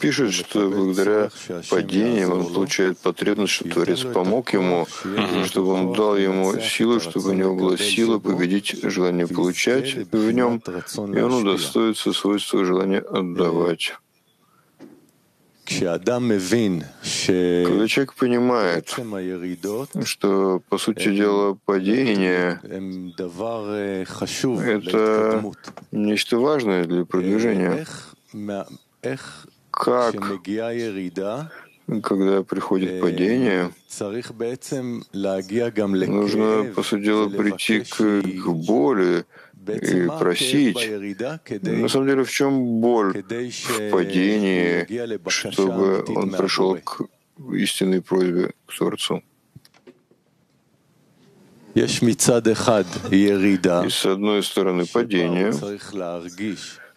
пишет, что благодаря падениям он получает потребность, что Творец помог ему, чтобы он дал ему силу, чтобы у него была сила победить желание получать в нем, и он удостоится свойства желания отдавать. Когда человек понимает, что, по сути дела, падение — это нечто важное для продвижения, как, когда приходит падение, нужно, по сути дела, прийти к, к боли, и просить. На самом деле, в чем боль в падении, чтобы он пришел к истинной просьбе к Творцу? И с одной стороны падение,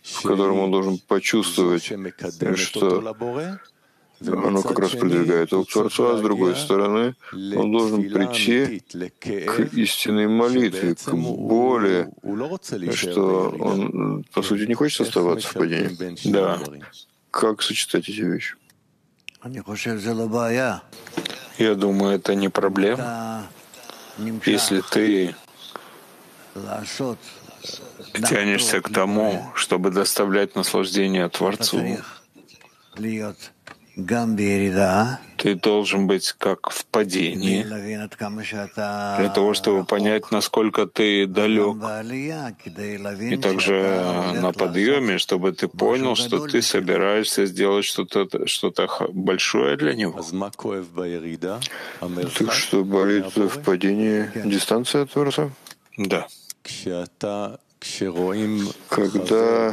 в котором он должен почувствовать, что оно как раз продвигает его к Творцу, а с другой стороны, он должен прийти к истинной молитве, к боли, что он, по сути, не хочет оставаться в падении. Да. Как сочетать эти вещи? Я думаю, это не проблема. Если ты тянешься к тому, чтобы доставлять наслаждение Творцу, ты должен быть как в падении, для того, чтобы понять, насколько ты далек. И также на подъеме, чтобы ты понял, что ты собираешься сделать что-то что большое для него. Так что болит в падении дистанция от Творца? Да. Когда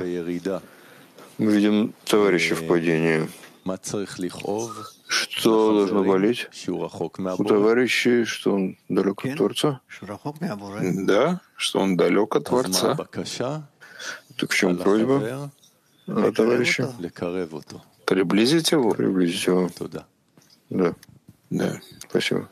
мы видим товарища в падении, что должно болеть у товарищей, что он далек от Творца? Да, что он далек от Творца. Так в чем просьба о товарище? Приблизить его? Приблизить его. Да. Да. Спасибо.